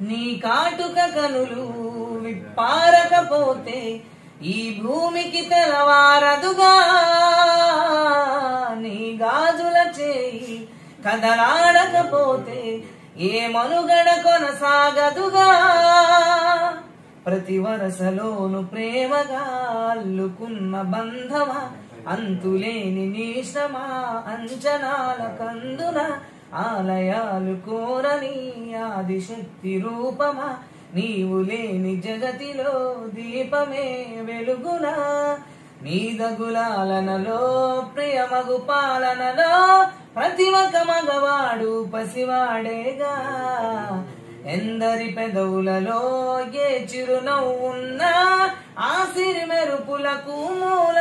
నీ కాటుక కనులు విప్పారకపోతే ఈ భూమికి తెలవారదుగా నీ గాజుల చేయి కదలాడకపోతే ఏ మనుగడ కొనసాగదుగా. ప్రతి వరసలోను ప్రేమగా అల్లుకున్న బంధమా అంతులేని నీశ్రమా అంచనాల కందున. ఆలయాలు కోరని ఆదిశక్తి రూపమా? నీవు లేని జగతిలో దీపమే వెలుగునా? నీదగులాలనలో ప్రియమగు పాలనలో ప్రతి ఒక్క మగవాడు పసివాడేగా? ఎందరి పెదవులలో ఏ చిరునవ్వున్నా ఆసిరి మెరుపులకు మూల